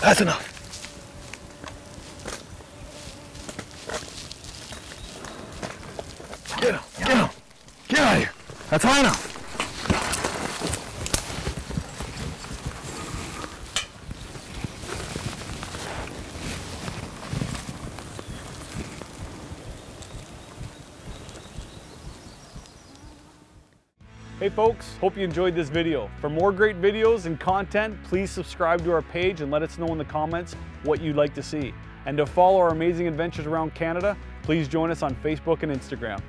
That's enough. Get him, get him. Get out of here. That's high enough. Hey folks, hope you enjoyed this video. For more great videos and content, please subscribe to our page and let us know in the comments what you'd like to see. And to follow our amazing adventures around Canada, please join us on Facebook and Instagram.